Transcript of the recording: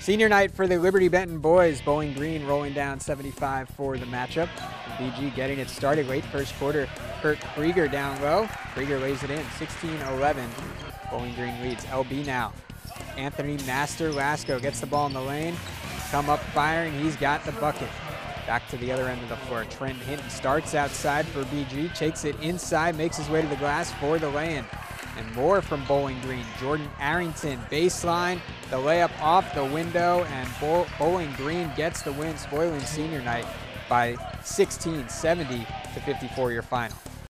Senior night for the Liberty Benton boys. Bowling Green rolling down 75 for the matchup. BG getting it started late first quarter. Kurt Krieger down low. Krieger lays it in 16-11. Bowling Green leads. LB now. Anthony Master Lasco gets the ball in the lane. Come up firing. He's got the bucket. Back to the other end of the floor. Trent Hinton starts outside for BG, takes it inside, makes his way to the glass for the lay-in. And more from Bowling Green. Jordan Arrington, baseline, the layup off the window, and Bowling Green gets the win, spoiling senior night by 16, 70 to 54 your final.